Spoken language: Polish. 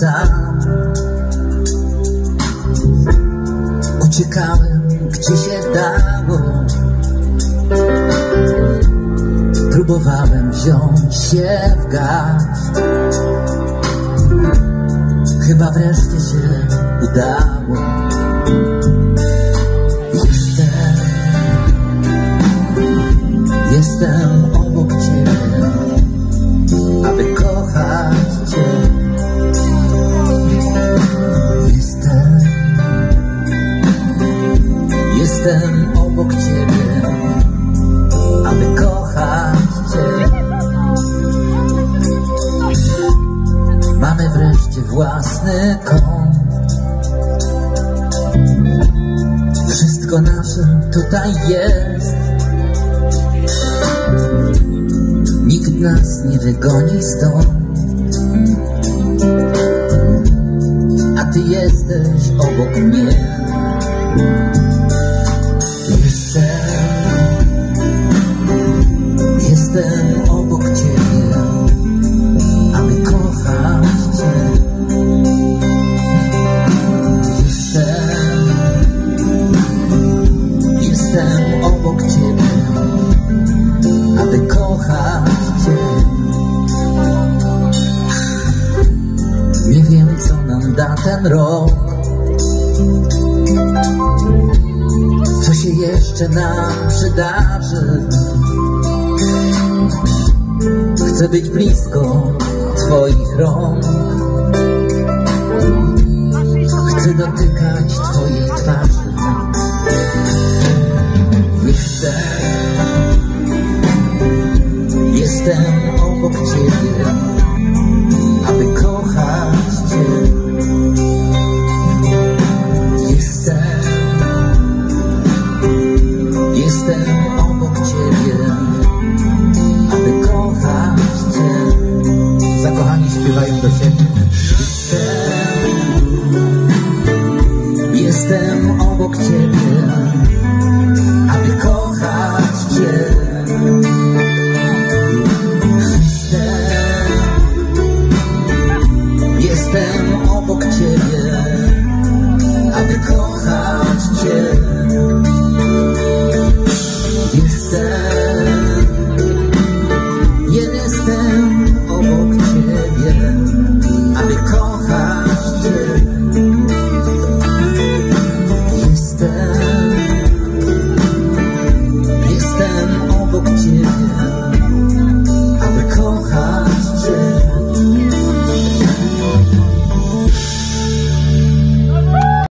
sam Uciekałem, gdzie się dało Próbowałem wziąć się w garść. Chyba wreszcie się udało. Jestem Jestem Jestem obok Ciebie Aby kochać Cię. Mamy wreszcie własny kąt Wszystko nasze tutaj jest. Nikt nas nie wygoni stąd. A Ty jesteś obok mnie Jestem obok Ciebie Aby kochać Cię. Jestem Jestem obok Ciebie Aby kochać Cię. Nie wiem co nam da ten rok. Co się jeszcze nam przydarzy Chcę być blisko Twoich rąk. Chcę dotykać Twojej twarzy. Jestem Jestem obok Ciebie Aby kochać Cię. Jestem Jestem śpiewają do siebie. Jestem obok Ciebie, aby kochać Cię. Jestem, jestem obok Ciebie, aby kochać Cię. Jestem.